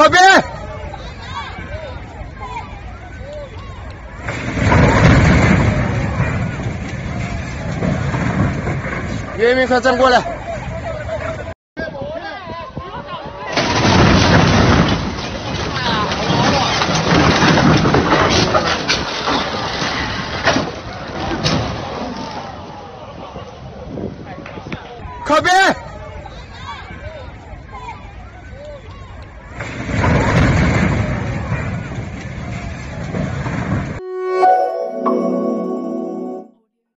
靠边！叶明，快站过来！靠边！